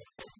何?